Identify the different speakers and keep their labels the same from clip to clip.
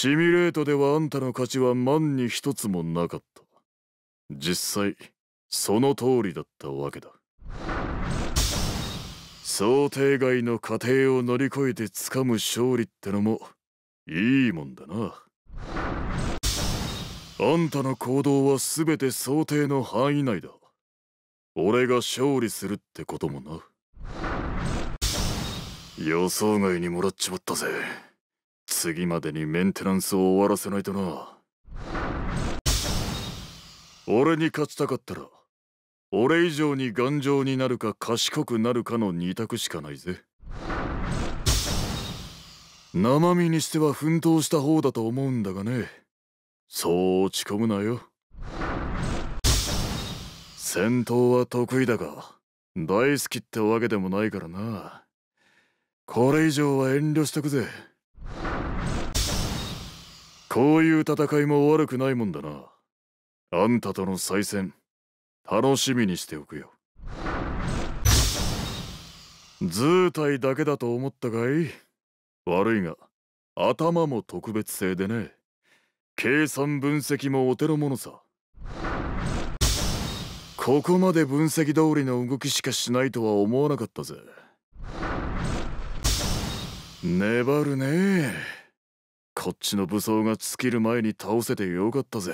Speaker 1: シミュレートではあんたの価値は万に一つもなかった。実際その通りだったわけだ。想定外の過程を乗り越えてつかむ勝利ってのもいいもんだな。あんたの行動は全て想定の範囲内だ。俺が勝利するってこともな。予想外にもらっちまったぜ。次までにメンテナンスを終わらせないとな。俺に勝ちたかったら俺以上に頑丈になるか賢くなるかの二択しかないぜ。生身にしては奮闘した方だと思うんだがね。そう落ち込むなよ。戦闘は得意だが大好きってわけでもないからな。これ以上は遠慮しとくぜ。こういう戦いも悪くないもんだな。あんたとの再戦楽しみにしておくよ。図体だけだと思ったかい悪いが頭も特別性でね。計算分析もお手の物さ。ここまで分析通りの動きしかしないとは思わなかったぜ。粘るね。えこっちの武装が尽きる前に倒せてよかったぜ。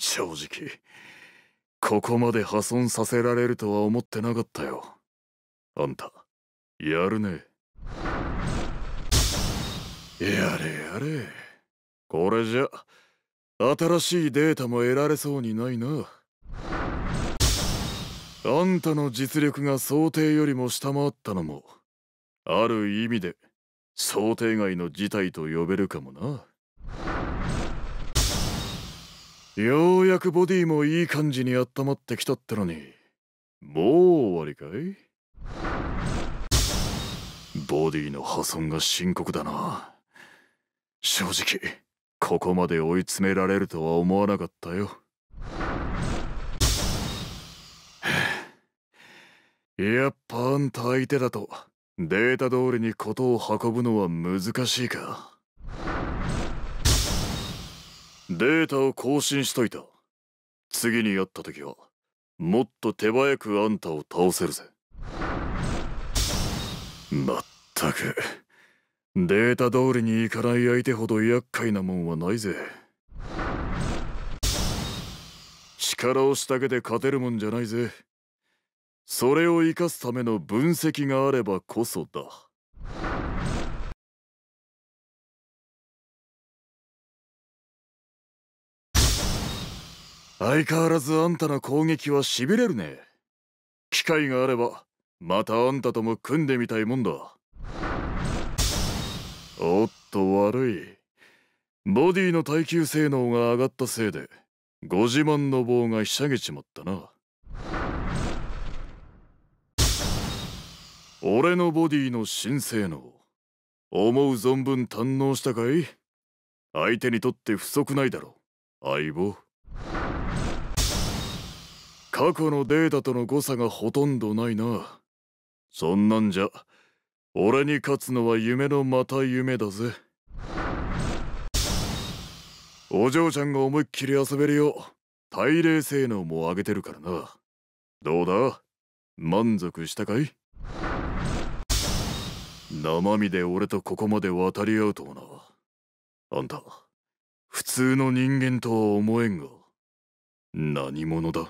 Speaker 1: 正直ここまで破損させられるとは思ってなかったよ。あんたやるね。やれやれ。これじゃ新しいデータも得られそうにないな。あんたの実力が想定よりも下回ったのもある意味で想定外の事態と呼べるかもな。ようやくボディもいい感じに温まってきたってのに。もう終わりかい？ボディの破損が深刻だな。正直ここまで追い詰められるとは思わなかったよ。やっぱあんた相手だとデータ通りに事を運ぶのは難しいか？データを更新しといた。次に会った時はもっと手早くあんたを倒せるぜ。まったく。データ通りにいかない相手ほど厄介なもんはないぜ。力押しだけで勝てるもんじゃないぜ。それを生かすための分析があればこそだ。相変わらずあんたの攻撃はしびれるね。機会があればまたあんたとも組んでみたいもんだ。おっと悪い。ボディの耐久性能が上がったせいでご自慢の棒がひしゃげちまったな。俺のボディの新性能思う存分堪能したかい？相手にとって不足ないだろう。相棒。過去のデータとの誤差がほとんどないな。そんなんじゃ俺に勝つのは夢のまた夢だぜ。お嬢ちゃんが思いっきり遊べるよ耐冷性能も上げてるからな。どうだ？満足したかい？生身で俺とここまで渡り合うとはな。あんた普通の人間とは思えんが何者だ？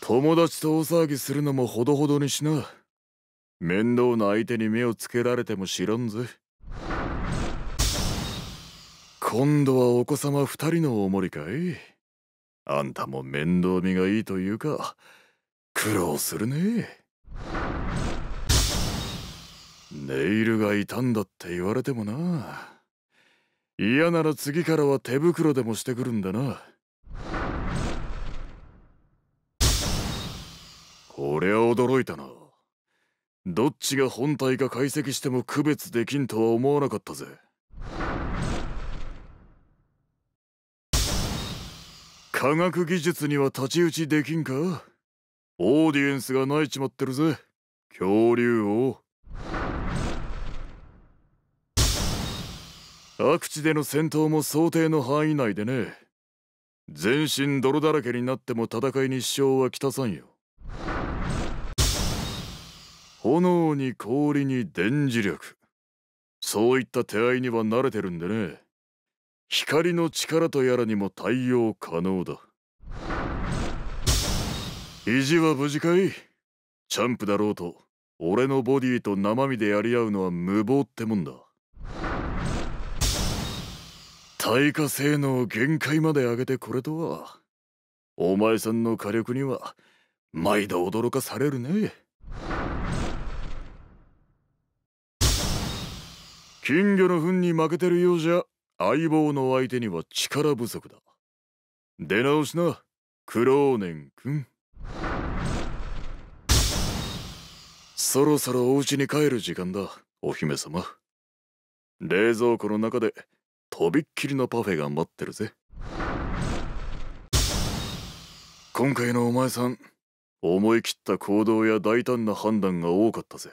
Speaker 1: 友達と大騒ぎするのもほどほどにしな。面倒な相手に目をつけられても知らんぜ。今度はお子様二人のお守りかい？あんたも面倒見がいいというか苦労するね。ネイルが傷んだって言われてもな。嫌なら次からは手袋でもしてくるんだな。こりゃ驚いたな。どっちが本体か解析しても区別できんとは思わなかったぜ。科学技術には太刀打ちできんか？オーディエンスが泣いちまってるぜ。恐竜王。悪地での戦闘も想定の範囲内でね。全身泥だらけになっても戦いに支障はきたさんよ。炎に氷に電磁力。そういった手合いには慣れてるんでね。光の力とやらにも対応可能だ。意地は無事かい？チャンプだろうと俺のボディと生身でやり合うのは無謀ってもんだ。耐火性能限界まで上げてこれとはお前さんの火力には毎度驚かされるね。金魚の糞に負けてるようじゃ。相棒の相手には力不足だ。出直しなクローネン君。そろそろお家に帰る時間だお姫様。冷蔵庫の中でとびっきりのパフェが待ってるぜ。今回のお前さん思い切った行動や大胆な判断が多かったぜ。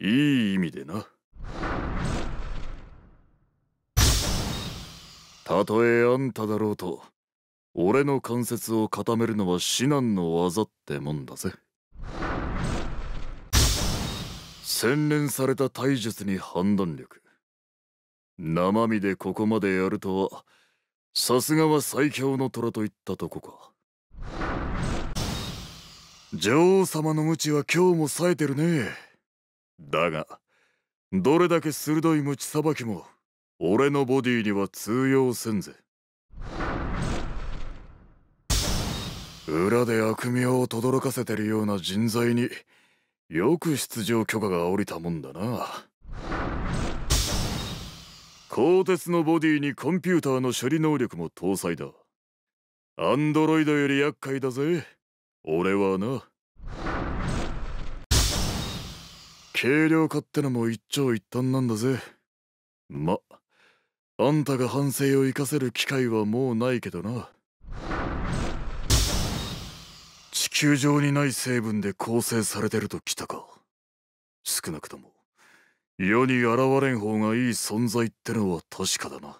Speaker 1: いい意味でな。たとえあんただろうと俺の関節を固めるのは至難の技ってもんだぜ。洗練された体術に判断力。生身でここまでやるとはさすがは最強の虎といったとこか。女王様の無知は今日も冴えてるね。だがどれだけ鋭い無知さばきも俺のボディには通用せんぜ。裏で悪名を轟かせてるような人材によく出場許可が下りたもんだな。鋼鉄のボディにコンピューターの処理能力も搭載だ。アンドロイドより厄介だぜ。俺はな。軽量化ってのも一長一短なんだぜ。まあんたが反省を生かせる機会はもうないけどな。地球上にない成分で構成されてるときたか。少なくとも世に現れん方がいい存在ってのは確かだな。